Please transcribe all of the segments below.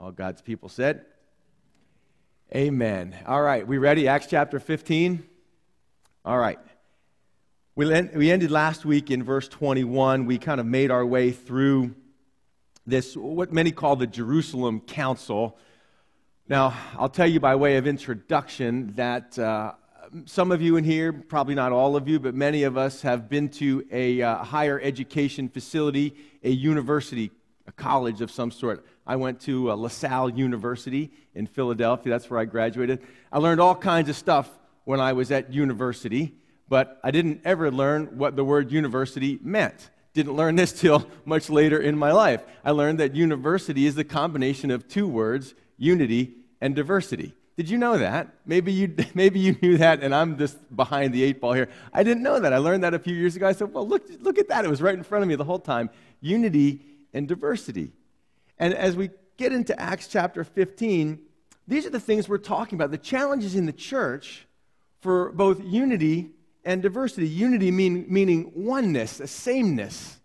All God's people said, Amen. All right, we ready? Acts chapter 15. All right. We, we ended last week in verse 21. We kind of made our way through this, what many call the Jerusalem Council. Now, I'll tell you by way of introduction that uh, some of you in here, probably not all of you, but many of us have been to a uh, higher education facility, a university, a college of some sort. I went to uh, LaSalle University in Philadelphia. That's where I graduated. I learned all kinds of stuff when I was at university, but I didn't ever learn what the word university meant. Didn't learn this till much later in my life. I learned that university is the combination of two words, unity and diversity. Did you know that? Maybe you, maybe you knew that, and I'm just behind the eight ball here. I didn't know that. I learned that a few years ago. I said, well, look, look at that. It was right in front of me the whole time. Unity and diversity. And as we get into Acts chapter 15, these are the things we're talking about the challenges in the church for both unity and diversity. Unity mean, meaning oneness, a sameness,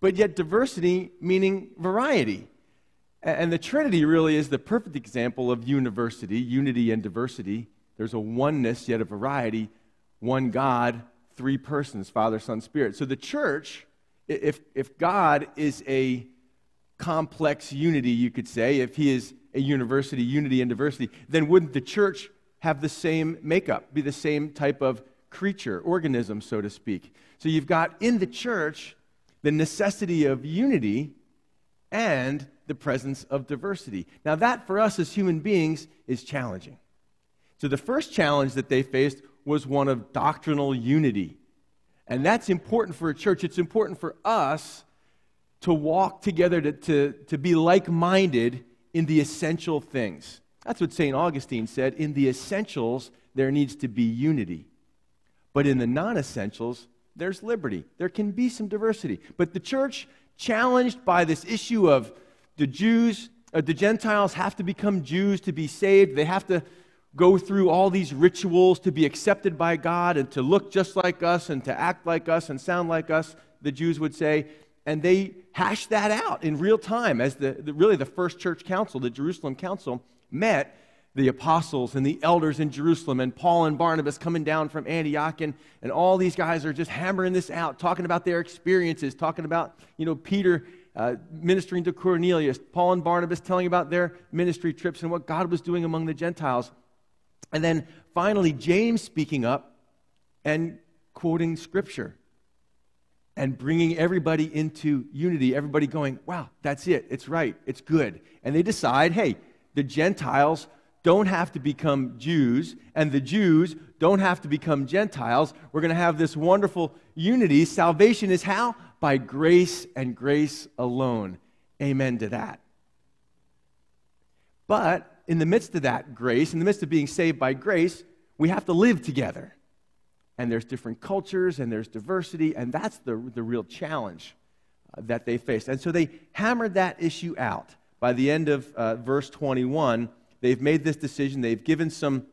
but yet diversity meaning variety. And the Trinity really is the perfect example of university, unity and diversity. There's a oneness, yet a variety. One God, three persons, Father, Son, Spirit. So the church, if, if God is a complex unity, you could say, if he is a university, unity and diversity, then wouldn't the church have the same makeup, be the same type of creature, organism, so to speak? So you've got in the church the necessity of unity and the presence of diversity. Now, that for us as human beings is challenging. So, the first challenge that they faced was one of doctrinal unity. And that's important for a church. It's important for us to walk together, to, to, to be like minded in the essential things. That's what St. Augustine said. In the essentials, there needs to be unity. But in the non essentials, there's liberty. There can be some diversity. But the church, challenged by this issue of the Jews, uh, the Gentiles have to become Jews to be saved. They have to go through all these rituals to be accepted by God and to look just like us and to act like us and sound like us, the Jews would say. And they hashed that out in real time as the, the really the first church council, the Jerusalem council, met the apostles and the elders in Jerusalem and Paul and Barnabas coming down from Antioch and, and all these guys are just hammering this out, talking about their experiences, talking about, you know, Peter uh, ministering to Cornelius, Paul and Barnabas telling about their ministry trips and what God was doing among the Gentiles. And then finally, James speaking up and quoting scripture and bringing everybody into unity, everybody going, wow, that's it, it's right, it's good. And they decide, hey, the Gentiles don't have to become Jews, and the Jews don't have to become Gentiles. We're going to have this wonderful unity. Salvation is how? by grace and grace alone. Amen to that. But in the midst of that grace, in the midst of being saved by grace, we have to live together. And there's different cultures and there's diversity, and that's the, the real challenge uh, that they faced. And so they hammered that issue out. By the end of uh, verse 21, they've made this decision. They've given some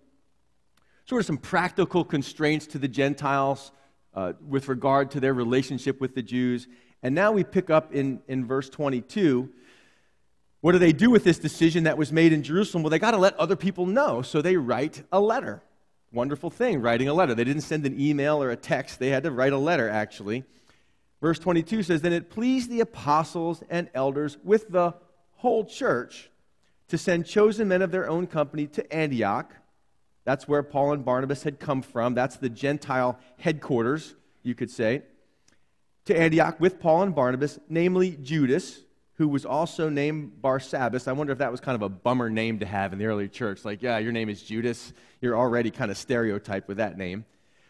sort of some practical constraints to the Gentiles uh, with regard to their relationship with the Jews. And now we pick up in, in verse 22. What do they do with this decision that was made in Jerusalem? Well, they got to let other people know. So they write a letter. Wonderful thing, writing a letter. They didn't send an email or a text, they had to write a letter, actually. Verse 22 says, Then it pleased the apostles and elders with the whole church to send chosen men of their own company to Antioch that's where Paul and Barnabas had come from. That's the Gentile headquarters, you could say. To Antioch with Paul and Barnabas, namely Judas, who was also named Barsabbas. I wonder if that was kind of a bummer name to have in the early church. Like, yeah, your name is Judas. You're already kind of stereotyped with that name.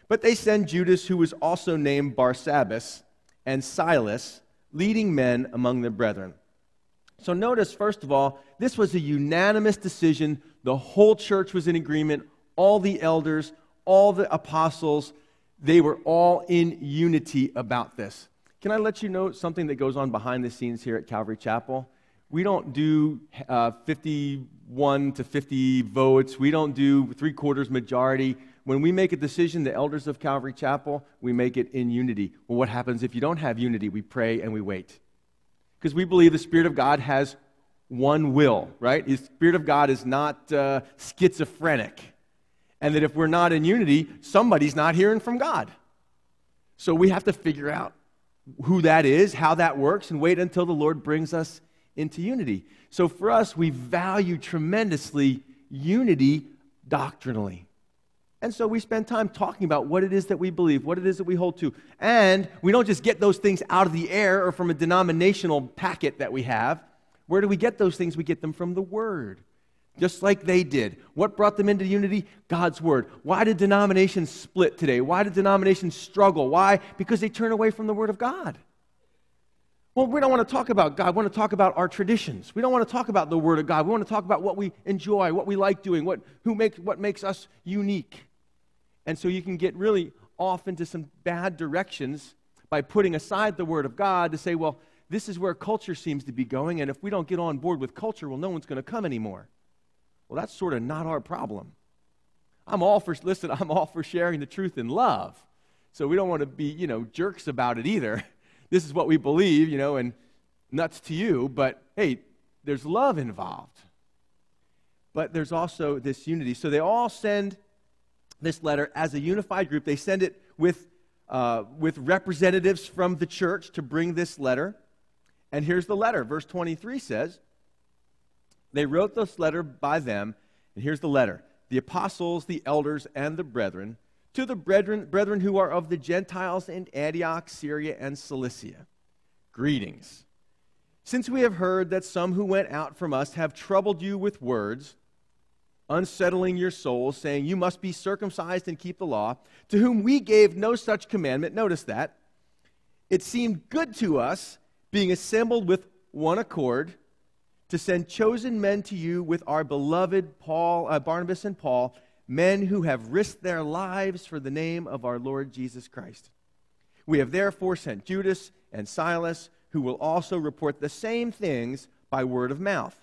But they send Judas, who was also named Barsabbas, and Silas, leading men among the brethren. So notice, first of all, this was a unanimous decision. The whole church was in agreement all the elders, all the apostles, they were all in unity about this. Can I let you know something that goes on behind the scenes here at Calvary Chapel? We don't do uh, 51 to 50 votes. We don't do three quarters majority. When we make a decision, the elders of Calvary Chapel, we make it in unity. Well, what happens if you don't have unity? We pray and we wait. Because we believe the Spirit of God has one will, right? The Spirit of God is not uh, schizophrenic. And that if we're not in unity, somebody's not hearing from God. So we have to figure out who that is, how that works, and wait until the Lord brings us into unity. So for us, we value tremendously unity doctrinally. And so we spend time talking about what it is that we believe, what it is that we hold to. And we don't just get those things out of the air or from a denominational packet that we have. Where do we get those things? We get them from the Word, just like they did. What brought them into unity? God's Word. Why did denominations split today? Why did denominations struggle? Why? Because they turn away from the Word of God. Well, we don't want to talk about God. We want to talk about our traditions. We don't want to talk about the Word of God. We want to talk about what we enjoy, what we like doing, what, who makes, what makes us unique. And so you can get really off into some bad directions by putting aside the Word of God to say, well, this is where culture seems to be going, and if we don't get on board with culture, well, no one's going to come anymore. Well, that's sort of not our problem. I'm all for, listen, I'm all for sharing the truth in love. So we don't want to be, you know, jerks about it either. This is what we believe, you know, and nuts to you, but hey, there's love involved. But there's also this unity. So they all send this letter as a unified group. They send it with, uh, with representatives from the church to bring this letter. And here's the letter. Verse 23 says, They wrote this letter by them. And here's the letter The apostles, the elders, and the brethren, to the brethren, brethren who are of the Gentiles in Antioch, Syria, and Cilicia. Greetings. Since we have heard that some who went out from us have troubled you with words, unsettling your souls, saying, You must be circumcised and keep the law, to whom we gave no such commandment. Notice that. It seemed good to us, being assembled with one accord, to send chosen men to you with our beloved Paul, uh, Barnabas and Paul, men who have risked their lives for the name of our Lord Jesus Christ. We have therefore sent Judas and Silas, who will also report the same things by word of mouth.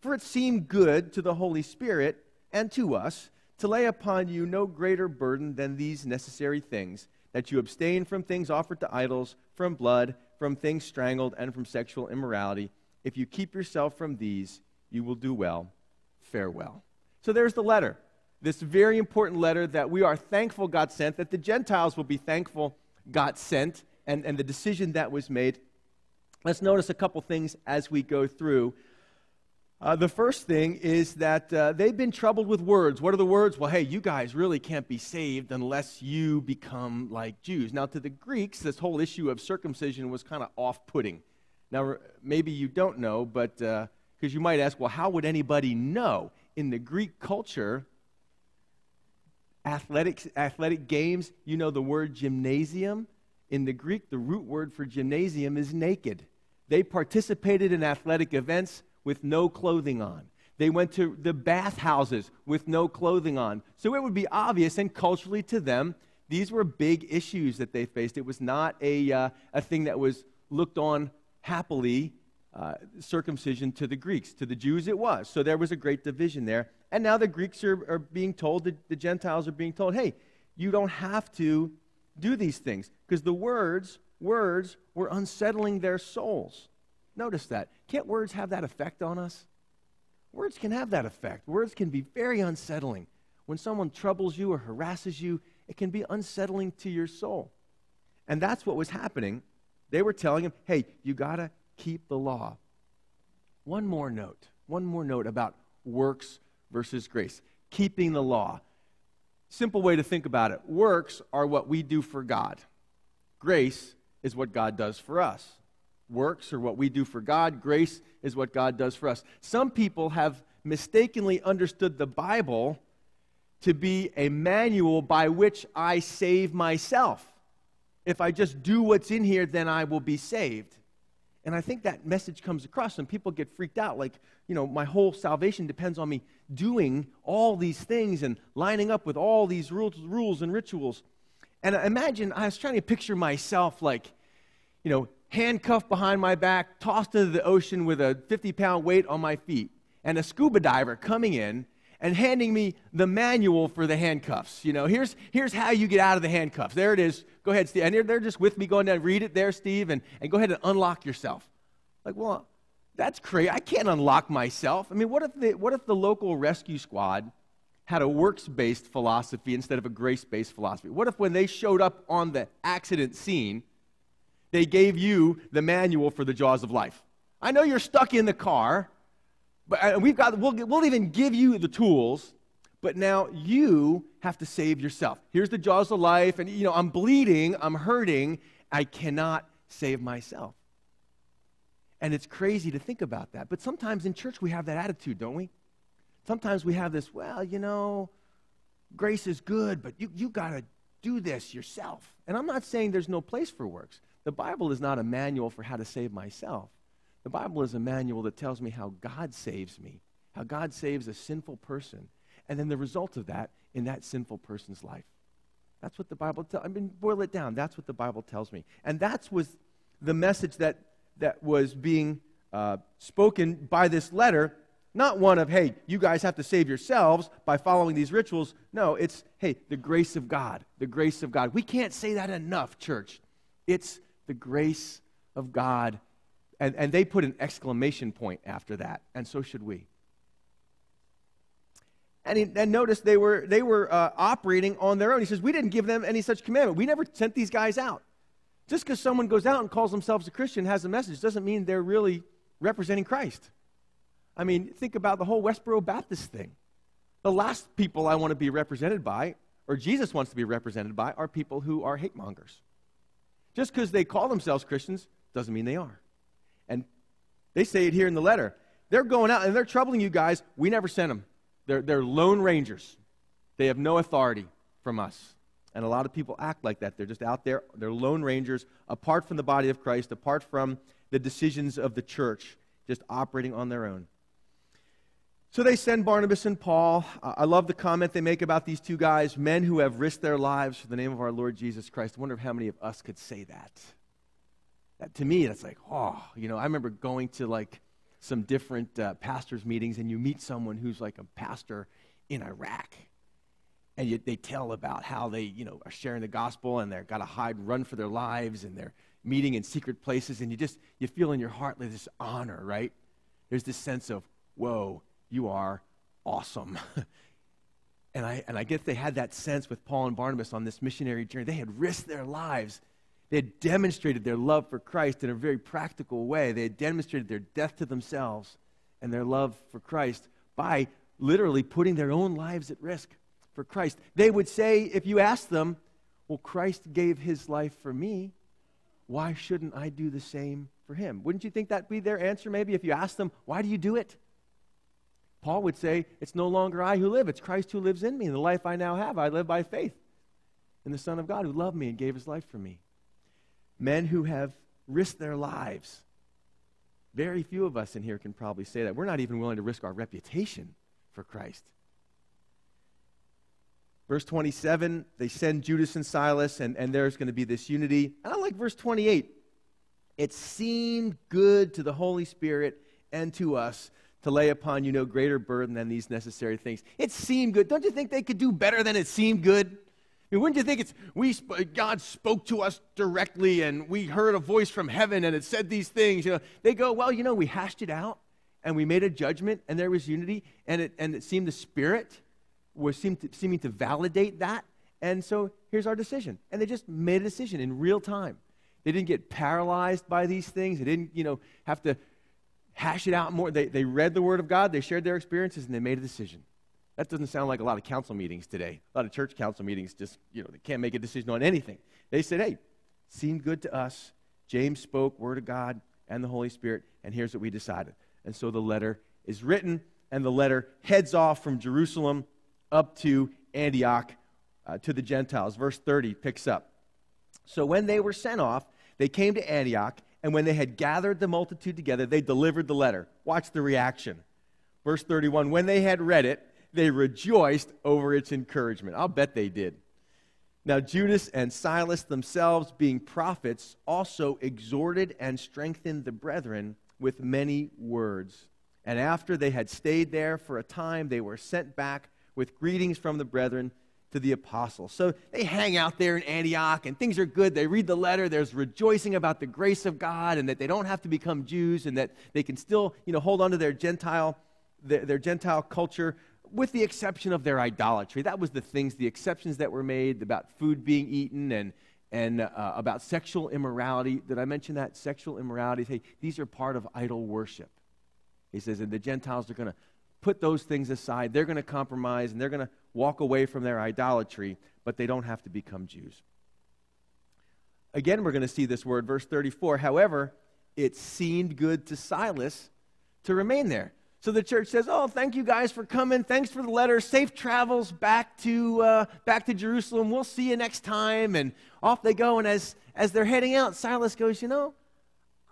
For it seemed good to the Holy Spirit and to us to lay upon you no greater burden than these necessary things that you abstain from things offered to idols, from blood, from things strangled, and from sexual immorality. If you keep yourself from these, you will do well. Farewell. So there's the letter. This very important letter that we are thankful God sent, that the Gentiles will be thankful God sent, and, and the decision that was made. Let's notice a couple things as we go through. Uh, the first thing is that uh, they've been troubled with words. What are the words? Well, hey, you guys really can't be saved unless you become like Jews. Now, to the Greeks, this whole issue of circumcision was kind of off putting. Now, maybe you don't know, but because uh, you might ask, well, how would anybody know? In the Greek culture, athletics, athletic games, you know the word gymnasium? In the Greek, the root word for gymnasium is naked. They participated in athletic events with no clothing on. They went to the bathhouses with no clothing on. So it would be obvious, and culturally to them, these were big issues that they faced. It was not a, uh, a thing that was looked on happily, uh, circumcision to the Greeks. To the Jews, it was. So there was a great division there. And now the Greeks are, are being told, the, the Gentiles are being told, hey, you don't have to do these things because the words, words were unsettling their souls. Notice that. Can't words have that effect on us? Words can have that effect. Words can be very unsettling. When someone troubles you or harasses you, it can be unsettling to your soul. And that's what was happening. They were telling him, hey, you got to keep the law. One more note. One more note about works versus grace. Keeping the law. Simple way to think about it works are what we do for God, grace is what God does for us works or what we do for God. Grace is what God does for us. Some people have mistakenly understood the Bible to be a manual by which I save myself. If I just do what's in here, then I will be saved. And I think that message comes across, and people get freaked out like, you know, my whole salvation depends on me doing all these things and lining up with all these rules, rules and rituals. And imagine, I was trying to picture myself like, you know, handcuffed behind my back, tossed into the ocean with a 50 pound weight on my feet, and a scuba diver coming in and handing me the manual for the handcuffs. You know, here's, here's how you get out of the handcuffs. There it is. Go ahead, Steve. And they're, they're just with me going down, read it there, Steve, and, and go ahead and unlock yourself. Like, well, that's crazy. I can't unlock myself. I mean, what if the, what if the local rescue squad had a works based philosophy instead of a grace based philosophy? What if when they showed up on the accident scene, they gave you the manual for the jaws of life? I know you're stuck in the car, but uh, we've got, we'll, we'll even give you the tools, but now you have to save yourself. Here's the jaws of life, and you know, I'm bleeding, I'm hurting, I cannot save myself. And it's crazy to think about that. But sometimes in church we have that attitude, don't we? Sometimes we have this, well, you know, grace is good, but you, you got to do this yourself. And I'm not saying there's no place for works. The Bible is not a manual for how to save myself. The Bible is a manual that tells me how God saves me, how God saves a sinful person, and then the result of that in that sinful person's life. That's what the Bible tells. I mean, boil it down. That's what the Bible tells me, and that's was the message that that was being uh, spoken by this letter. Not one of, hey, you guys have to save yourselves by following these rituals. No, it's, hey, the grace of God. The grace of God. We can't say that enough, church. It's the grace of God and, and they put an exclamation point after that, and so should we. And, he, and notice they were, they were uh, operating on their own. He says, We didn't give them any such commandment. We never sent these guys out. Just because someone goes out and calls themselves a Christian, has a message, doesn't mean they're really representing Christ. I mean, think about the whole Westboro Baptist thing. The last people I want to be represented by, or Jesus wants to be represented by, are people who are hate mongers. Just because they call themselves Christians doesn't mean they are. They say it here in the letter. They're going out and they're troubling you guys. We never sent them. They're, they're lone rangers. They have no authority from us. And a lot of people act like that. They're just out there. They're lone rangers, apart from the body of Christ, apart from the decisions of the church, just operating on their own. So they send Barnabas and Paul. I love the comment they make about these two guys, men who have risked their lives for the name of our Lord Jesus Christ. I wonder how many of us could say that to me, that's like, oh, you know, I remember going to like some different uh, pastors' meetings, and you meet someone who's like a pastor in Iraq, and you, they tell about how they, you know, are sharing the gospel, and they've got to hide, run for their lives, and they're meeting in secret places, and you just you feel in your heart like this honor, right? There's this sense of, whoa, you are awesome. and I and I guess they had that sense with Paul and Barnabas on this missionary journey. They had risked their lives they had demonstrated their love for Christ in a very practical way. They had demonstrated their death to themselves and their love for Christ by literally putting their own lives at risk for Christ. They would say, if you ask them, Well, Christ gave his life for me. Why shouldn't I do the same for him? Wouldn't you think that'd be their answer maybe if you asked them, Why do you do it? Paul would say, It's no longer I who live, it's Christ who lives in me. And the life I now have, I live by faith in the Son of God who loved me and gave his life for me men who have risked their lives. Very few of us in here can probably say that. We're not even willing to risk our reputation for Christ. Verse 27, they send Judas and Silas, and, and there's going to be this unity. And I like verse 28. It seemed good to the Holy Spirit and to us to lay upon you no greater burden than these necessary things. It seemed good. Don't you think they could do better than it seemed good? Mean, wouldn't you think it's we God spoke to us directly and we heard a voice from heaven and it said these things? You know, they go, well, you know, we hashed it out and we made a judgment and there was unity and it and it seemed the Spirit was seemed to, seeming to validate that. And so here's our decision. And they just made a decision in real time. They didn't get paralyzed by these things. They didn't, you know, have to hash it out more. They, they read the Word of God, they shared their experiences, and they made a decision. That doesn't sound like a lot of council meetings today. A lot of church council meetings just, you know, they can't make a decision on anything. They said, hey, seemed good to us. James spoke, Word of God and the Holy Spirit, and here's what we decided. And so the letter is written, and the letter heads off from Jerusalem up to Antioch uh, to the Gentiles. Verse 30 picks up. So when they were sent off, they came to Antioch, and when they had gathered the multitude together, they delivered the letter. Watch the reaction. Verse 31 When they had read it, they rejoiced over its encouragement. I'll bet they did. Now, Judas and Silas themselves, being prophets, also exhorted and strengthened the brethren with many words. And after they had stayed there for a time, they were sent back with greetings from the brethren, to the apostles. So they hang out there in Antioch and things are good. They read the letter. There's rejoicing about the grace of God and that they don't have to become Jews and that they can still, you know, hold on to their Gentile, their, their Gentile culture with the exception of their idolatry. That was the things, the exceptions that were made about food being eaten and, and uh, about sexual immorality. Did I mention that? Sexual immorality. Hey, these are part of idol worship. He says, and the Gentiles are going to put those things aside. They're going to compromise and they're going to walk away from their idolatry, but they don't have to become Jews. Again, we're going to see this word, verse 34. However, it seemed good to Silas to remain there. So the church says, "Oh, thank you guys for coming. Thanks for the letter. Safe travels back to uh, back to Jerusalem. We'll see you next time." And off they go. And as as they're heading out, Silas goes, "You know,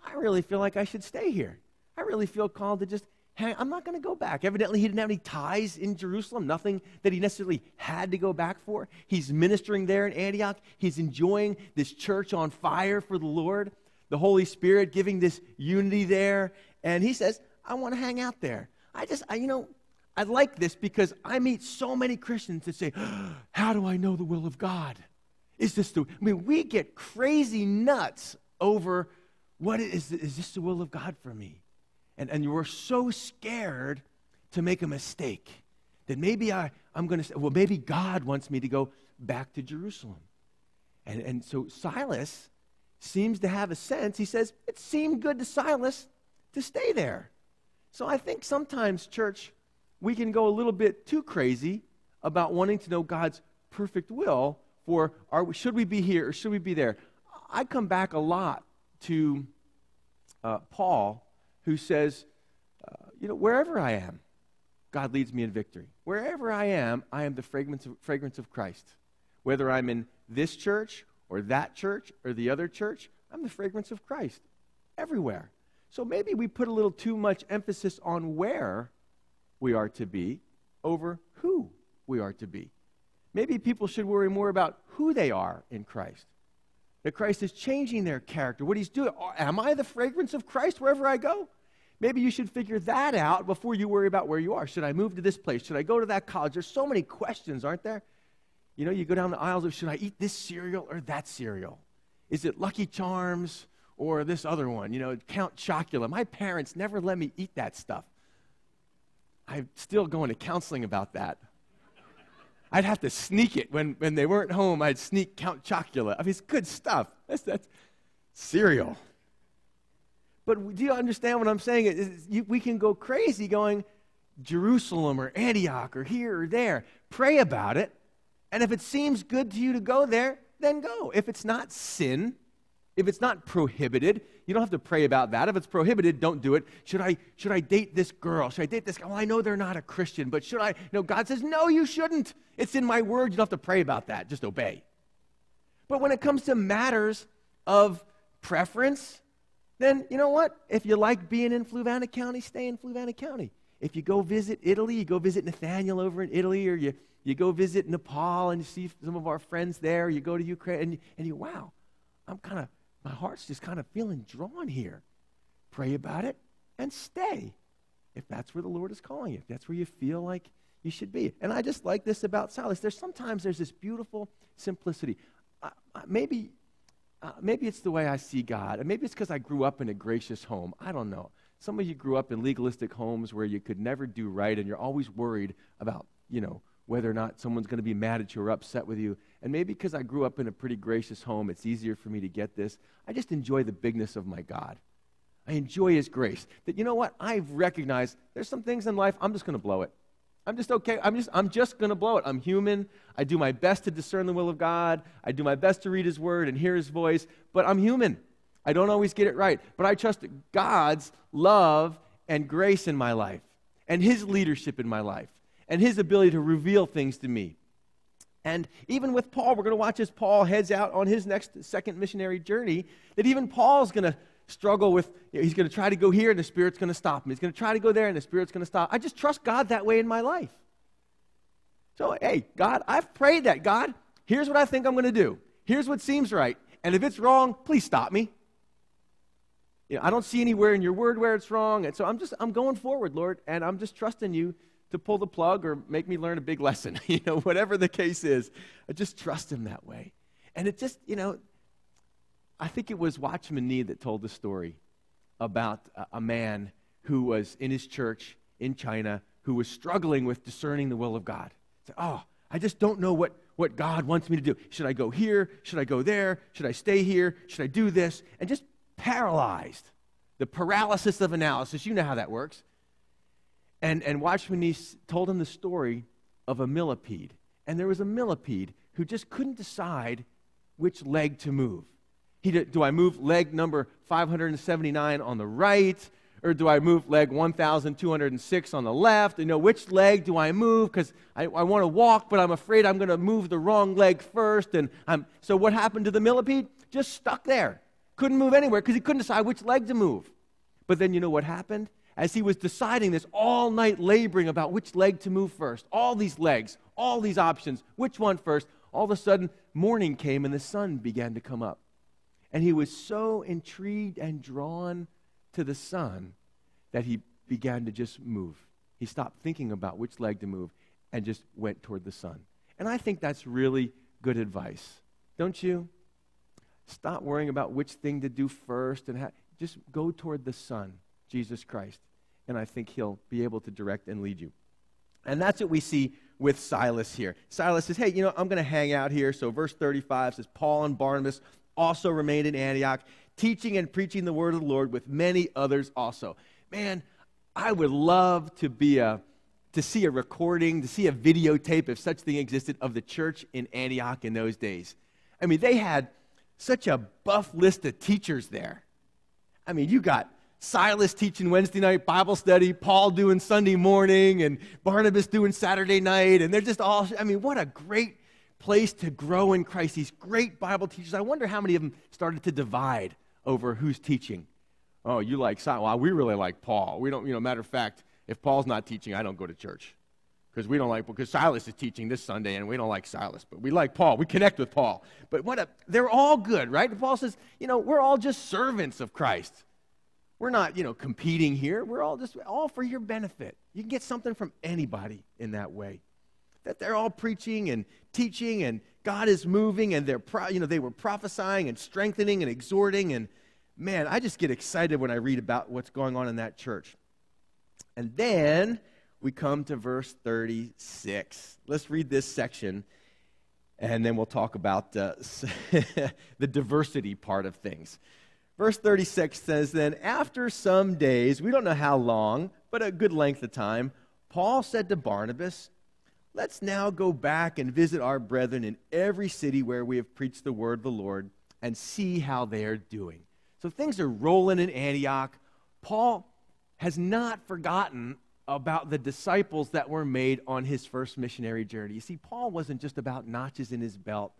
I really feel like I should stay here. I really feel called to just hang. I'm not going to go back." Evidently, he didn't have any ties in Jerusalem. Nothing that he necessarily had to go back for. He's ministering there in Antioch. He's enjoying this church on fire for the Lord. The Holy Spirit giving this unity there, and he says. I want to hang out there. I just, I, you know, I like this because I meet so many Christians that say, How do I know the will of God? Is this the, I mean, we get crazy nuts over what is, is this the will of God for me? And, and we're so scared to make a mistake that maybe I, I'm going to say, well, maybe God wants me to go back to Jerusalem. And, and so Silas seems to have a sense. He says, it seemed good to Silas to stay there. So I think sometimes, church, we can go a little bit too crazy about wanting to know God's perfect will for are, should we be here or should we be there. I come back a lot to uh, Paul, who says, uh, you know, wherever I am, God leads me in victory. Wherever I am, I am the fragrance of, fragrance of Christ. Whether I'm in this church or that church or the other church, I'm the fragrance of Christ everywhere. So maybe we put a little too much emphasis on where we are to be over who we are to be. Maybe people should worry more about who they are in Christ. That Christ is changing their character, what he's doing. Am I the fragrance of Christ wherever I go? Maybe you should figure that out before you worry about where you are. Should I move to this place? Should I go to that college? There's so many questions, aren't there? You know, you go down the aisles of should I eat this cereal or that cereal? Is it Lucky Charms or this other one, you know, Count Chocula. My parents never let me eat that stuff. I'm still going to counseling about that. I'd have to sneak it when, when they weren't home. I'd sneak Count Chocula. I mean, it's good stuff. That's, that's cereal. But do you understand what I'm saying? You, we can go crazy going Jerusalem or Antioch or here or there. Pray about it. And if it seems good to you to go there, then go. If it's not sin, if it's not prohibited, you don't have to pray about that. If it's prohibited, don't do it. Should I, should I date this girl? Should I date this guy? Well, I know they're not a Christian, but should I? No, God says, no, you shouldn't. It's in my word. You don't have to pray about that. Just obey. But when it comes to matters of preference, then you know what? If you like being in Fluvanna County, stay in Fluvanna County. If you go visit Italy, you go visit Nathaniel over in Italy, or you, you go visit Nepal and you see some of our friends there, you go to Ukraine, and, and you, wow, I'm kind of my heart's just kind of feeling drawn here. Pray about it and stay if that's where the Lord is calling you, if that's where you feel like you should be. And I just like this about Silas. There's sometimes there's this beautiful simplicity. Uh, maybe, uh, maybe it's the way I see God. And maybe it's because I grew up in a gracious home. I don't know. Some of you grew up in legalistic homes where you could never do right and you're always worried about, you know, whether or not someone's going to be mad at you or upset with you. And maybe because I grew up in a pretty gracious home, it's easier for me to get this. I just enjoy the bigness of my God. I enjoy His grace. That, you know what? I've recognized there's some things in life I'm just going to blow it. I'm just okay. I'm just, I'm just going to blow it. I'm human. I do my best to discern the will of God. I do my best to read His Word and hear His voice, but I'm human. I don't always get it right. But I trust God's love and grace in my life and His leadership in my life and His ability to reveal things to me. And even with Paul, we're going to watch as Paul heads out on his next second missionary journey, that even Paul's going to struggle with, you know, he's going to try to go here and the Spirit's going to stop him. He's going to try to go there and the Spirit's going to stop. I just trust God that way in my life. So, hey, God, I've prayed that. God, here's what I think I'm going to do. Here's what seems right. And if it's wrong, please stop me. You know, I don't see anywhere in your word where it's wrong. And so I'm just, I'm going forward, Lord, and I'm just trusting you to pull the plug or make me learn a big lesson. you know, whatever the case is, I just trust him that way. And it just, you know, I think it was Watchman Nee that told the story about a, man who was in his church in China who was struggling with discerning the will of God. Said, oh, I just don't know what, what God wants me to do. Should I go here? Should I go there? Should I stay here? Should I do this? And just paralyzed. The paralysis of analysis. You know how that works. And, and Watchman Nee told him the story of a millipede. And there was a millipede who just couldn't decide which leg to move. He did, do I move leg number 579 on the right? Or do I move leg 1,206 on the left? You know, which leg do I move? Because I, I want to walk, but I'm afraid I'm going to move the wrong leg first. And I'm, so what happened to the millipede? Just stuck there. Couldn't move anywhere because he couldn't decide which leg to move. But then you know what happened? As he was deciding this all night, laboring about which leg to move first, all these legs, all these options, which one first, all of a sudden, morning came and the sun began to come up. And he was so intrigued and drawn to the sun that he began to just move. He stopped thinking about which leg to move and just went toward the sun. And I think that's really good advice. Don't you? Stop worrying about which thing to do first and ha- just go toward the sun. Jesus Christ. And I think he'll be able to direct and lead you. And that's what we see with Silas here. Silas says, Hey, you know, I'm going to hang out here. So, verse 35 says, Paul and Barnabas also remained in Antioch, teaching and preaching the word of the Lord with many others also. Man, I would love to be a to see a recording, to see a videotape, if such thing existed, of the church in Antioch in those days. I mean, they had such a buff list of teachers there. I mean, you got Silas teaching Wednesday night Bible study, Paul doing Sunday morning, and Barnabas doing Saturday night. And they're just all, I mean, what a great place to grow in Christ. These great Bible teachers. I wonder how many of them started to divide over who's teaching. Oh, you like Silas? Well, we really like Paul. We don't, you know, matter of fact, if Paul's not teaching, I don't go to church. Because we don't like, because Silas is teaching this Sunday and we don't like Silas, but we like Paul. We connect with Paul. But what a, they're all good, right? Paul says, you know, we're all just servants of Christ. We're not, you know, competing here. We're all just all for your benefit. You can get something from anybody in that way. That they're all preaching and teaching and God is moving and they're, pro- you know, they were prophesying and strengthening and exhorting and man, I just get excited when I read about what's going on in that church. And then we come to verse 36. Let's read this section and then we'll talk about uh, the diversity part of things. Verse 36 says, Then after some days, we don't know how long, but a good length of time, Paul said to Barnabas, Let's now go back and visit our brethren in every city where we have preached the word of the Lord and see how they are doing. So things are rolling in Antioch. Paul has not forgotten about the disciples that were made on his first missionary journey. You see, Paul wasn't just about notches in his belt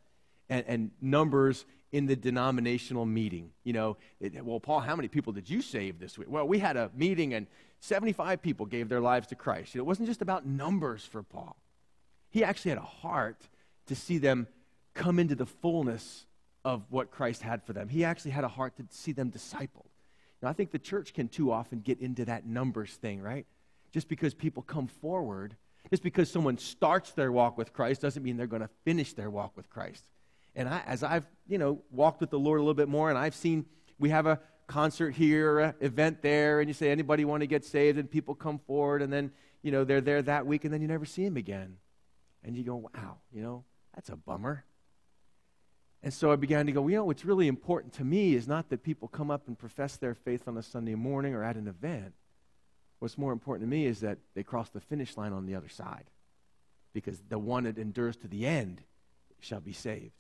and, and numbers in the denominational meeting. You know, it, well, Paul, how many people did you save this week? Well, we had a meeting and 75 people gave their lives to Christ. You know, it wasn't just about numbers for Paul. He actually had a heart to see them come into the fullness of what Christ had for them. He actually had a heart to see them discipled. Now, I think the church can too often get into that numbers thing, right? Just because people come forward, just because someone starts their walk with Christ doesn't mean they're going to finish their walk with Christ. And I, as I've, you know, walked with the Lord a little bit more, and I've seen, we have a concert here, an event there, and you say, anybody want to get saved? And people come forward, and then, you know, they're there that week, and then you never see them again. And you go, wow, you know, that's a bummer. And so I began to go, you know, what's really important to me is not that people come up and profess their faith on a Sunday morning or at an event. What's more important to me is that they cross the finish line on the other side. Because the one that endures to the end shall be saved.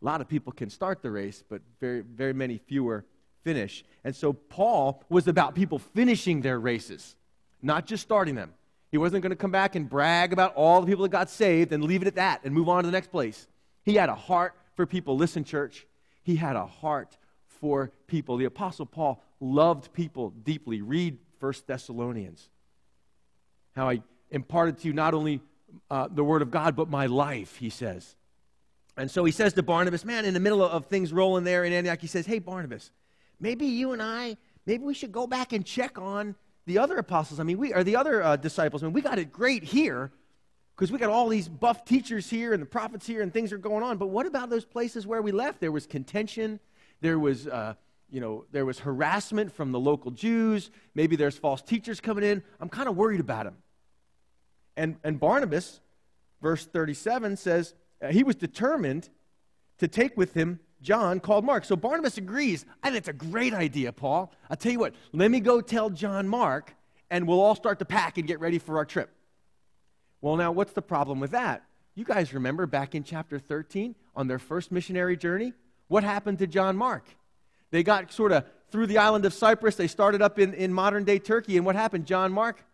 A lot of people can start the race, but very, very many fewer finish. And so Paul was about people finishing their races, not just starting them. He wasn't going to come back and brag about all the people that got saved and leave it at that and move on to the next place. He had a heart for people. Listen, church, he had a heart for people. The Apostle Paul loved people deeply. Read 1 Thessalonians. How I imparted to you not only uh, the Word of God, but my life, he says. And so he says to Barnabas, man, in the middle of things rolling there in Antioch, he says, hey, Barnabas, maybe you and I, maybe we should go back and check on the other apostles, I mean, we are the other uh, disciples. I mean, we got it great here because we got all these buff teachers here and the prophets here and things are going on. But what about those places where we left? There was contention, there was, uh, you know, there was harassment from the local Jews. Maybe there's false teachers coming in. I'm kind of worried about them. And, and Barnabas, verse 37 says, uh, he was determined to take with him John called Mark. So Barnabas agrees. I think it's a great idea, Paul. I'll tell you what, let me go tell John Mark, and we'll all start to pack and get ready for our trip. Well, now, what's the problem with that? You guys remember back in chapter 13 on their first missionary journey? What happened to John Mark? They got sort of through the island of Cyprus. They started up in, in modern day Turkey. And what happened? John Mark,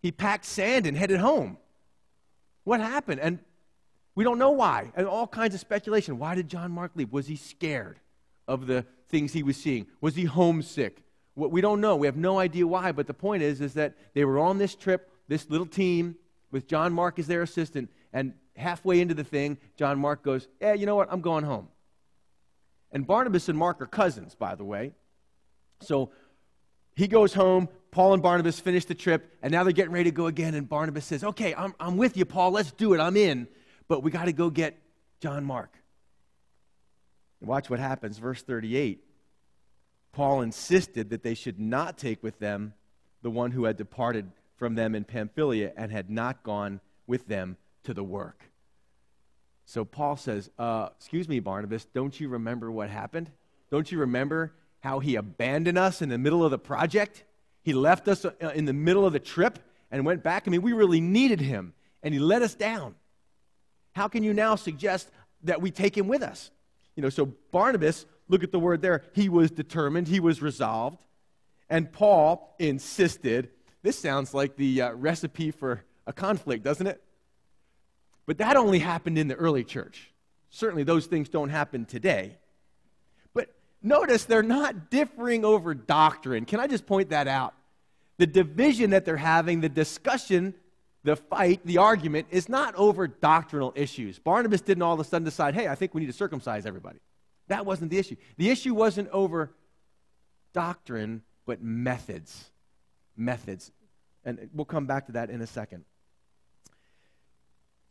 he packed sand and headed home. What happened? And we don't know why. And all kinds of speculation. Why did John Mark leave? Was he scared of the things he was seeing? Was he homesick? We don't know. We have no idea why. But the point is, is that they were on this trip, this little team, with John Mark as their assistant. And halfway into the thing, John Mark goes, Yeah, you know what? I'm going home. And Barnabas and Mark are cousins, by the way. So he goes home. Paul and Barnabas finish the trip, and now they're getting ready to go again. And Barnabas says, Okay, I'm, I'm with you, Paul. Let's do it. I'm in but we got to go get John Mark. Watch what happens. Verse 38 Paul insisted that they should not take with them the one who had departed from them in Pamphylia and had not gone with them to the work. So Paul says, uh, Excuse me, Barnabas, don't you remember what happened? Don't you remember how he abandoned us in the middle of the project? He left us uh, in the middle of the trip and went back. I mean, we really needed him, and he let us down. How can you now suggest that we take him with us? You know, so Barnabas, look at the word there, he was determined, he was resolved. And Paul insisted. This sounds like the uh, recipe for a conflict, doesn't it? But that only happened in the early church. Certainly, those things don't happen today. But notice they're not differing over doctrine. Can I just point that out? The division that they're having, the discussion the fight, the argument, is not over doctrinal issues. Barnabas didn't all of a sudden decide, hey, I think we need to circumcise everybody. That wasn't the issue. The issue wasn't over doctrine, but methods. Methods. And we'll come back to that in a second.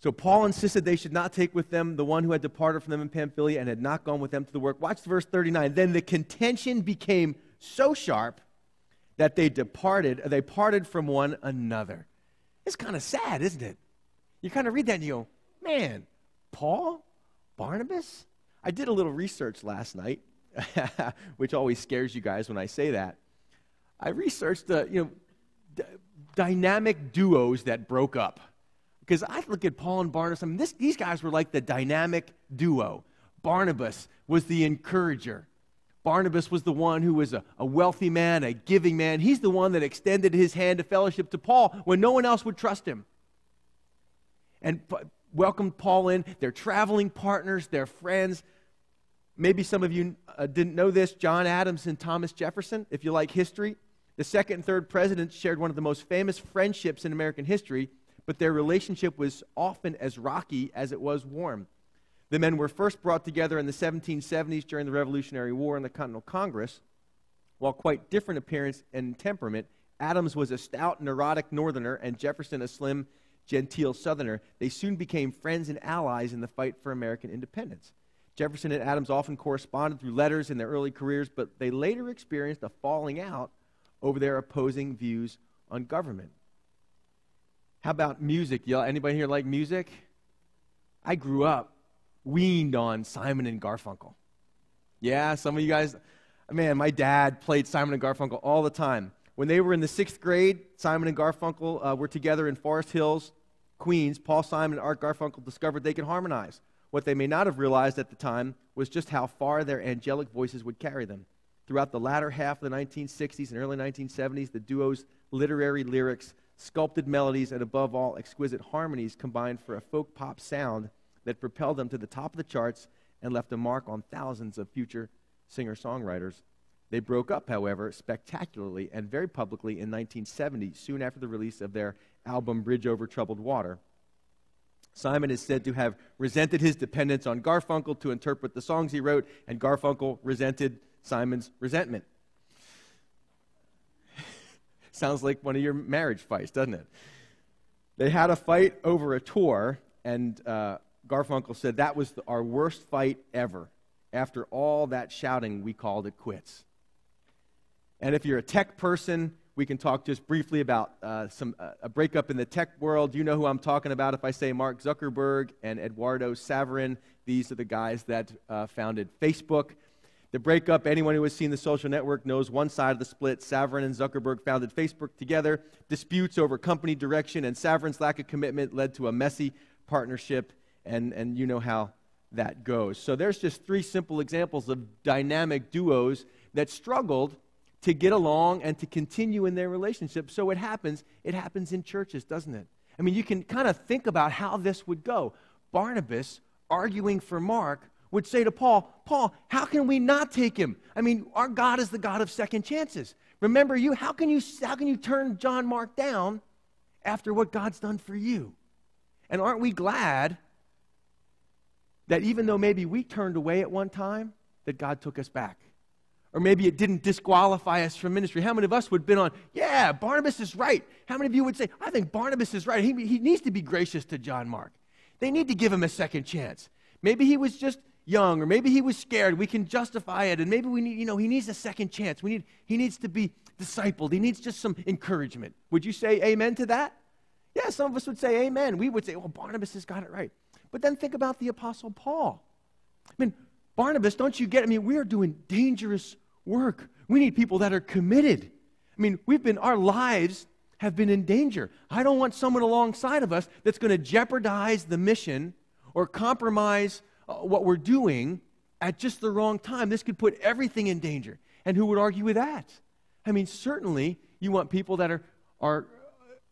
So Paul insisted they should not take with them the one who had departed from them in Pamphylia and had not gone with them to the work. Watch verse 39. Then the contention became so sharp that they departed, they parted from one another. It's kind of sad, isn't it? You kind of read that and you go, man, Paul? Barnabas? I did a little research last night, which always scares you guys when I say that. I researched the, you know, d- dynamic duos that broke up. Because I look at Paul and Barnabas, I mean, this, these guys were like the dynamic duo. Barnabas was the encourager. Barnabas was the one who was a, a, wealthy man, a giving man. He's the one that extended his hand of fellowship to Paul when no one else would trust him. And welcomed Paul in. They're traveling partners, they're friends. Maybe some of you uh, didn't know this John Adams and Thomas Jefferson, if you like history. The second and third presidents shared one of the most famous friendships in American history, but their relationship was often as rocky as it was warm. The men were first brought together in the 1770s during the Revolutionary War and the Continental Congress. While quite different in appearance and temperament, Adams was a stout, neurotic Northerner and Jefferson a slim, genteel Southerner. They soon became friends and allies in the fight for American independence. Jefferson and Adams often corresponded through letters in their early careers, but they later experienced a falling out over their opposing views on government. How about music? Y'all, Anybody here like music? I grew up weaned on Simon and Garfunkel. Yeah, some of you guys, man, my dad played Simon and Garfunkel all the time. When they were in the sixth grade, Simon and Garfunkel uh, were together in Forest Hills, Queens. Paul Simon and Art Garfunkel discovered they could harmonize. What they may not have realized at the time was just how far their angelic voices would carry them. Throughout the latter half of the 1960s and early 1970s, the duo's literary lyrics, sculpted melodies, and above all, exquisite harmonies combined for a folk pop sound that propelled them to the top of the charts and left a mark on thousands of future singer songwriters. They broke up, however, spectacularly and very publicly in 1970, soon after the release of their album Bridge Over Troubled Water. Simon is said to have resented his dependence on Garfunkel to interpret the songs he wrote, and Garfunkel resented Simon's resentment. Sounds like one of your marriage fights, doesn't it? They had a fight over a tour, and uh, Garfunkel said that was the, our worst fight ever. After all that shouting, we called it quits. And if you're a tech person, we can talk just briefly about uh, some uh, a breakup in the tech world. You know who I'm talking about if I say Mark Zuckerberg and Eduardo Saverin. These are the guys that uh, founded Facebook. The breakup, anyone who has seen the social network knows one side of the split. Saverin and Zuckerberg founded Facebook together. Disputes over company direction and Saverin's lack of commitment led to a messy partnership, and, and you know how that goes. So there's just three simple examples of dynamic duos that struggled to get along and to continue in their relationship. So it happens, it happens in churches, doesn't it? I mean, you can kind of think about how this would go. Barnabas, arguing for Mark, would say to Paul, Paul, how can we not take him? I mean, our God is the God of second chances. Remember you, how can you how can you turn John Mark down after what God's done for you? And aren't we glad that even though maybe we turned away at one time, that God took us back? or maybe it didn't disqualify us from ministry. How many of us would have been on, yeah, Barnabas is right? How many of you would say, I think Barnabas is right? He, he needs to be gracious to John Mark. They need to give him a second chance. Maybe he was just young, or maybe he was scared. We can justify it, and maybe we need, you know, he needs a second chance. We need, he needs to be discipled. He needs just some encouragement. Would you say amen to that? Yeah, some of us would say amen. We would say, well, Barnabas has got it right. But then think about the Apostle Paul. I mean, Barnabas, don't you get? I mean, we are doing dangerous work. We need people that are committed. I mean, we've been, our lives have been in danger. I don't want someone alongside of us that's going to jeopardize the mission or compromise uh, what we're doing at just the wrong time. This could put everything in danger. And who would argue with that? I mean, certainly you want people that are, are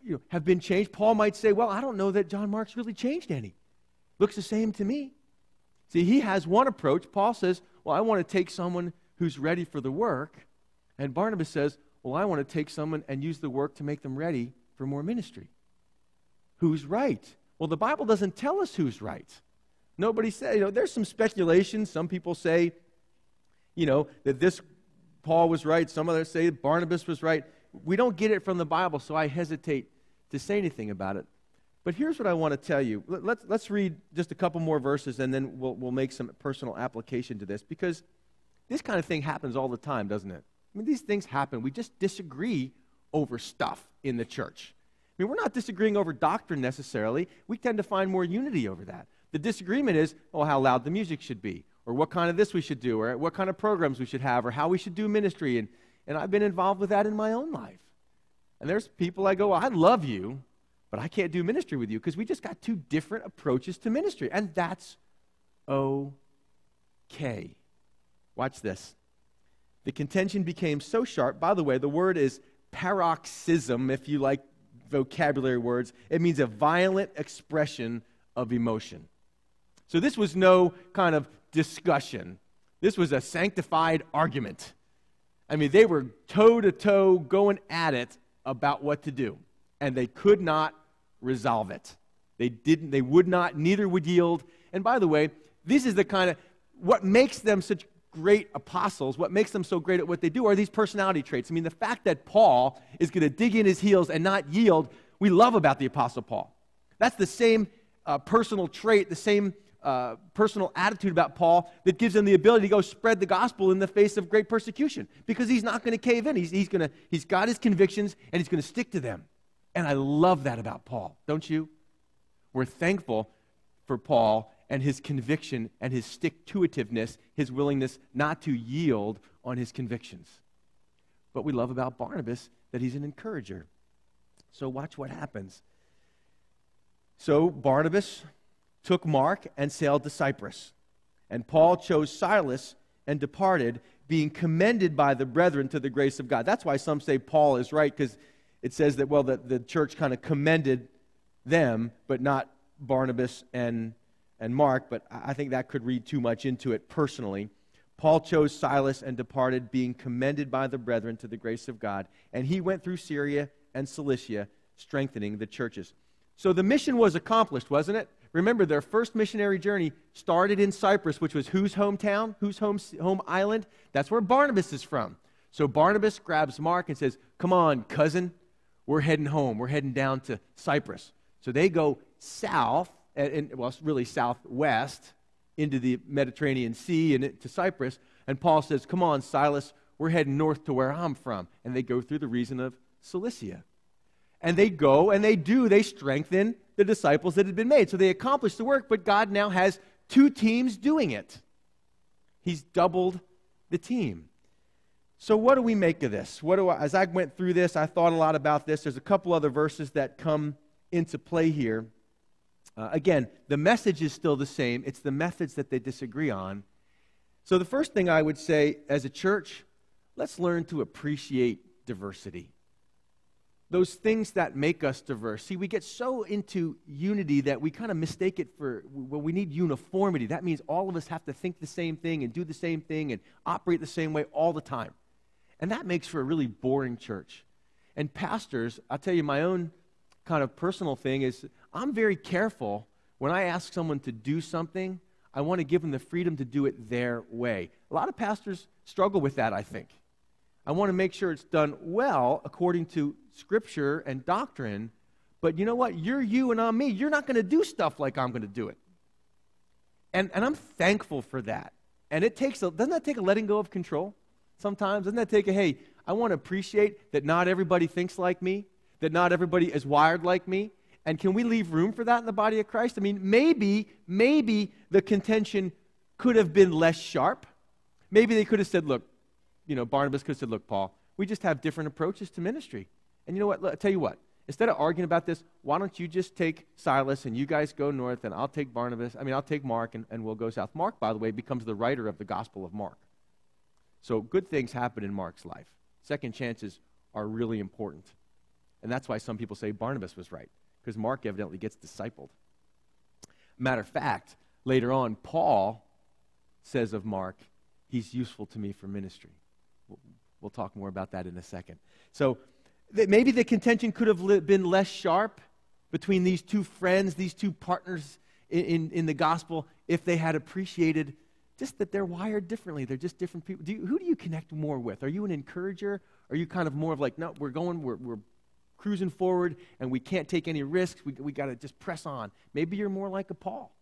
you know, have been changed. Paul might say, well, I don't know that John Mark's really changed any. Looks the same to me. See, he has one approach. Paul says, well, I want to take someone who's ready for the work. And Barnabas says, Well, I want to take someone and use the work to make them ready for more ministry. Who's right? Well, the Bible doesn't tell us who's right. Nobody said, you know, there's some speculation. Some people say, you know, that this Paul was right. Some others say Barnabas was right. We don't get it from the Bible, so I hesitate to say anything about it. But here's what I want to tell you. Let's, let's read just a couple more verses and then we'll, we'll make some personal application to this because this kind of thing happens all the time, doesn't it? I mean, these things happen. We just disagree over stuff in the church. I mean, we're not disagreeing over doctrine necessarily. We tend to find more unity over that. The disagreement is, oh, how loud the music should be, or what kind of this we should do, or what kind of programs we should have, or how we should do ministry. And, and I've been involved with that in my own life. And there's people I go, well, I love you, but I can't do ministry with you because we just got two different approaches to ministry. And that's okay. Watch this. The contention became so sharp. By the way, the word is paroxysm, if you like vocabulary words. It means a violent expression of emotion. So this was no kind of discussion, this was a sanctified argument. I mean, they were toe to toe going at it about what to do, and they could not resolve it. They didn't, they would not, neither would yield. And by the way, this is the kind of what makes them such great apostles, what makes them so great at what they do are these personality traits. I mean, the fact that Paul is going to dig in his heels and not yield, we love about the apostle Paul. That's the same uh, personal trait, the same uh, personal attitude about Paul that gives him the ability to go spread the gospel in the face of great persecution because he's not going to cave in. He's, he's, gonna, he's got his convictions and he's going to stick to them. And I love that about Paul, don't you? We're thankful for Paul and his conviction and his stick to itiveness, his willingness not to yield on his convictions. But we love about Barnabas that he's an encourager. So watch what happens. So Barnabas took Mark and sailed to Cyprus. And Paul chose Silas and departed, being commended by the brethren to the grace of God. That's why some say Paul is right, because it says that, well, the, the church kind of commended them, but not Barnabas and and Mark, but I think that could read too much into it personally. Paul chose Silas and departed, being commended by the brethren to the grace of God. And he went through Syria and Cilicia, strengthening the churches. So the mission was accomplished, wasn't it? Remember, their first missionary journey started in Cyprus, which was whose hometown? Whose home, home island? That's where Barnabas is from. So Barnabas grabs Mark and says, Come on, cousin, we're heading home. We're heading down to Cyprus. So they go south, and, well, really southwest into the Mediterranean Sea and to Cyprus. And Paul says, Come on, Silas, we're heading north to where I'm from. And they go through the region of Cilicia. And they go and they do, they strengthen the disciples that had been made. So they accomplish the work, but God now has two teams doing it. He's doubled the team. So, what do we make of this? What do I, as I went through this, I thought a lot about this. There's a couple other verses that come into play here. Uh, again, the message is still the same, it's the methods that they disagree on. So, the first thing I would say as a church, let's learn to appreciate diversity. Those things that make us diverse. See, we get so into unity that we kind of mistake it for, well, we need uniformity. That means all of us have to think the same thing and do the same thing and operate the same way all the time. And that makes for a really boring church. And pastors, I'll tell you my own kind of personal thing is I'm very careful when I ask someone to do something, I want to give them the freedom to do it their way. A lot of pastors struggle with that, I think. I want to make sure it's done well according to scripture and doctrine. But you know what? You're you and I'm me. You're not going to do stuff like I'm going to do it. And, and I'm thankful for that. And it takes a, doesn't that take a letting go of control? Sometimes? Doesn't that take a, hey, I want to appreciate that not everybody thinks like me, that not everybody is wired like me? And can we leave room for that in the body of Christ? I mean, maybe, maybe the contention could have been less sharp. Maybe they could have said, look, you know, Barnabas could have said, look, Paul, we just have different approaches to ministry. And you know what? I'll tell you what. Instead of arguing about this, why don't you just take Silas and you guys go north and I'll take Barnabas. I mean, I'll take Mark and, and we'll go south. Mark, by the way, becomes the writer of the Gospel of Mark. So good things happen in Mark's life. Second chances are really important. And that's why some people say Barnabas was right, because Mark evidently gets discipled. Matter of fact, later on, Paul says of Mark, he's useful to me for ministry. We'll, talk more about that in a second. So maybe the contention could have been less sharp between these two friends, these two partners in, in, in the gospel, if they had appreciated just that they're wired differently. They're just different people. Do you, who do you connect more with? Are you an encourager? Are you kind of more of like, no, we're going, we're, we're cruising forward, and we can't take any risks. We, we got to just press on. Maybe you're more like a Paul,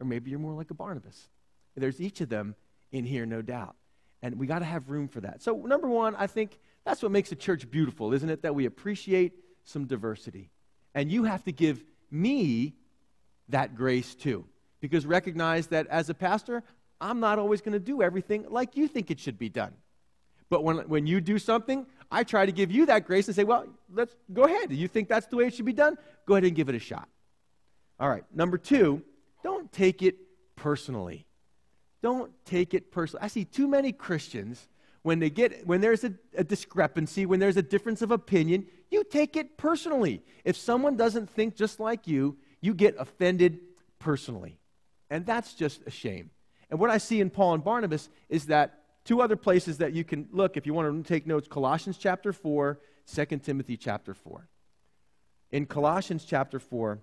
or maybe you're more like a Barnabas. There's each of them in here, no doubt. And we got to have room for that. So, number one, I think that's what makes a church beautiful, isn't it? That we appreciate some diversity. And you have to give me that grace too. Because recognize that as a pastor, I'm not always going to do everything like you think it should be done. But when, when you do something, I try to give you that grace and say, well, let's go ahead. Do you think that's the way it should be done? Go ahead and give it a shot. All right. Number two, don't take it personally. Don't take it personally. I see too many Christians when they get when there's a, a discrepancy, when there's a difference of opinion, you take it personally. If someone doesn't think just like you, you get offended personally. And that's just a shame. And what I see in Paul and Barnabas is that two other places that you can look if you want to take notes Colossians chapter 4, 2 Timothy chapter 4. In Colossians chapter 4,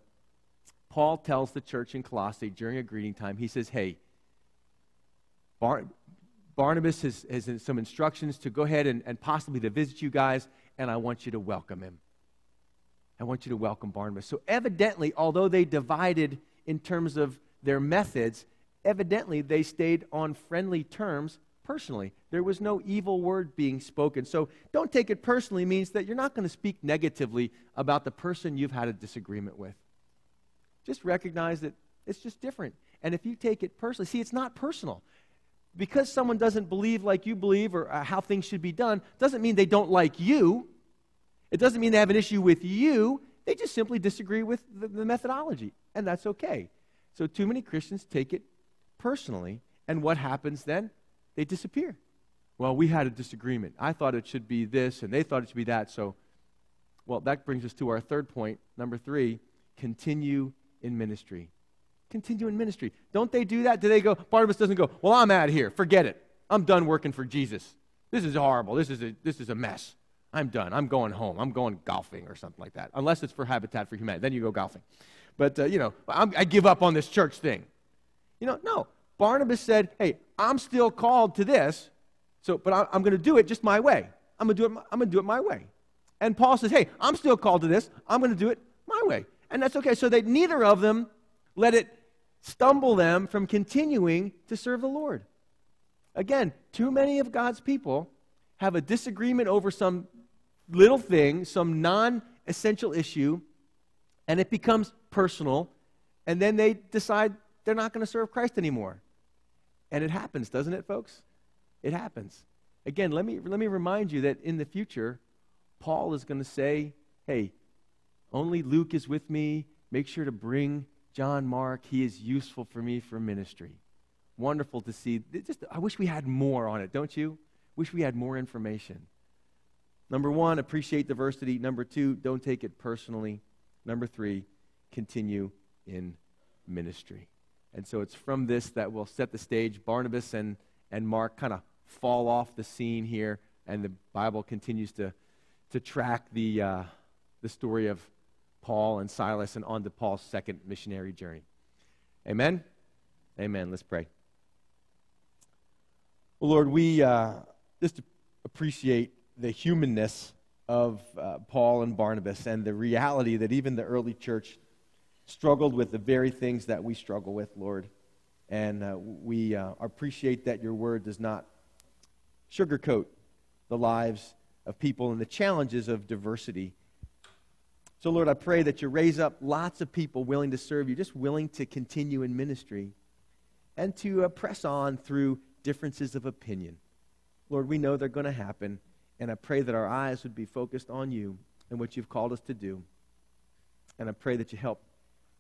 Paul tells the church in Colossae during a greeting time, he says, Hey, Bar- Barnabas has, has some instructions to go ahead and, and possibly to visit you guys, and I want you to welcome him. I want you to welcome Barnabas. So, evidently, although they divided in terms of their methods, evidently they stayed on friendly terms personally. There was no evil word being spoken. So don't take it personally means that you're not going to speak negatively about the person you've had a disagreement with. Just recognize that it's just different. And if you take it personally, see, it's not personal. Because someone doesn't believe like you believe or uh, how things should be done, doesn't mean they don't like you. It doesn't mean they have an issue with you. They just simply disagree with the, the methodology. And that's okay. So, too many Christians take it personally. And what happens then? They disappear. Well, we had a disagreement. I thought it should be this, and they thought it should be that. So, well, that brings us to our third point. Number three, continue in ministry. Continue in ministry. Don't they do that? Do they go, Barnabas doesn't go, well, I'm out of here. Forget it. I'm done working for Jesus. This is horrible. This is a, this is a mess. I'm done. I'm going home. I'm going golfing or something like that. Unless it's for Habitat for Humanity. Then you go golfing. But, uh, you know, I'm, I give up on this church thing. You know, no. Barnabas said, hey, I'm still called to this, So, but I, I'm going to do it just my way. I'm going to do it. My, I'm going to do it my way. And Paul says, "Hey, I'm still called to this. I'm going to do it my way." And that's okay. So that neither of them let it stumble them from continuing to serve the Lord. Again, too many of God's people have a disagreement over some little thing, some non essential issue, and it becomes personal, and then they decide they're not going to serve Christ anymore. And it happens, doesn't it, folks? It happens. Again, let me, let me remind you that in the future, Paul is going to say, hey, only Luke is with me. Make sure to bring John Mark. He is useful for me for ministry. Wonderful to see. Just, I wish we had more on it, don't you? Wish we had more information. Number one, appreciate diversity. Number two, don't take it personally. Number three, continue in ministry. And so it's from this that we'll set the stage. Barnabas and, and Mark kind of fall off the scene here, and the Bible continues to, to track the, uh, the story of Paul and Silas and on to Paul's second missionary journey. Amen? Amen. Let's pray. Well, Lord, we uh, just appreciate the humanness of uh, Paul and Barnabas and the reality that even the early church struggled with the very things that we struggle with, Lord. And uh, we uh, appreciate that your word does not sugarcoat the lives of people and the challenges of diversity. So, Lord, I pray that you raise up lots of people willing to serve you, just willing to continue in ministry and to uh, press on through differences of opinion. Lord, we know they're going to happen, and I pray that our eyes would be focused on you and what you've called us to do. And I pray that you help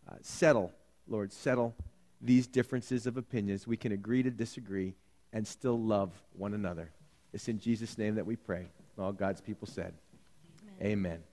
uh, settle, Lord, settle these differences of opinions. We can agree to disagree and still love one another. It's in Jesus' name that we pray. All God's people said, Amen. Amen.